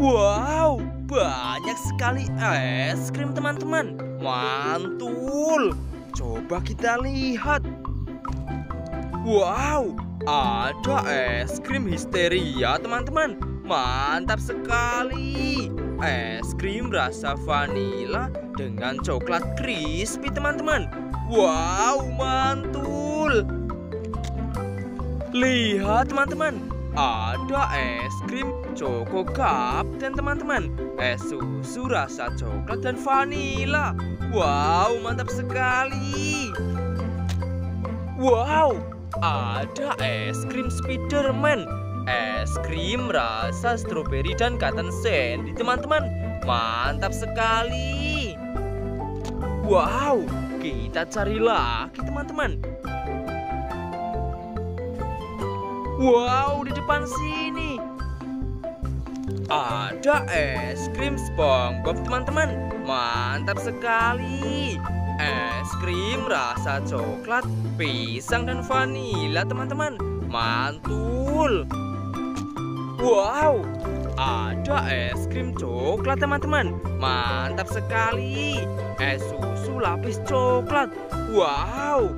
Wow, banyak sekali es krim teman-teman. Mantul. Coba kita lihat. Wow, ada es krim histeria teman-teman. Mantap sekali. Es krim rasa vanila dengan coklat crispy teman-teman. Wow, mantul. Lihat teman-teman, ada es krim Choco Captain teman-teman Es susu rasa coklat dan vanila. Wow mantap sekali. Wow ada es krim Spiderman Es krim rasa stroberi dan cotton candy teman-teman. Mantap sekali. Wow kita cari lagi teman-teman Wow, di depan sini ada es krim SpongeBob teman-teman. Mantap sekali. Es krim rasa coklat, pisang dan vanila teman-teman. Mantul. Wow, ada es krim coklat teman-teman. Mantap sekali. Es susu lapis coklat. Wow.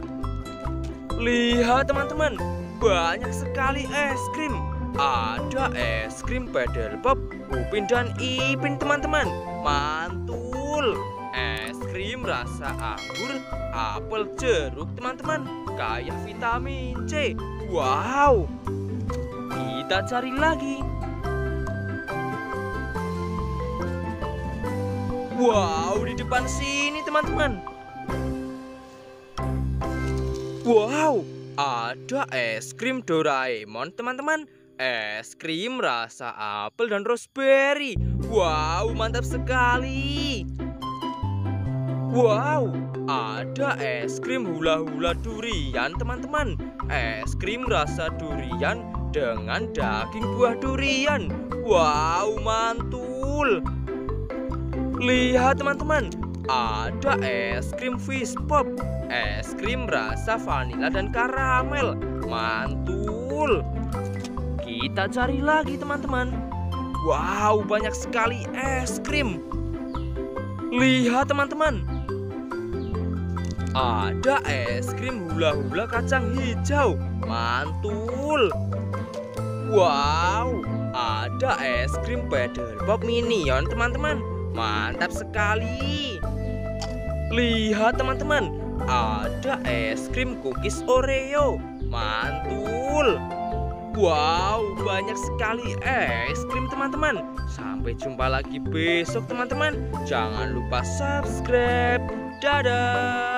Lihat teman-teman, banyak sekali es krim. Ada es krim Pedal Pop, Upin dan Ipin teman-teman. Mantul. Es krim rasa anggur, apel, jeruk teman-teman. Kayak vitamin C. Wow. Kita cari lagi. Wow, di depan sini teman-teman. Wow, ada es krim Doraemon teman-teman. Es krim rasa apel dan raspberry Wow mantap sekali. Wow ada es krim hula-hula durian teman-teman. Es krim rasa durian dengan daging buah durian. Wow mantul. Lihat teman-teman ada es krim fish pop Es krim rasa vanila dan karamel. Mantul. Kita cari lagi teman-teman. Wow banyak sekali es krim. Lihat teman-teman. Ada es krim hula-hula kacang hijau. Mantul. Wow Ada es krim pedal pop minion teman-teman Mantap sekali Lihat teman-teman, ada es krim cookies Oreo. Mantul. Wow, banyak sekali es krim teman-teman. Sampai jumpa lagi besok teman-teman. Jangan lupa subscribe. Dadah.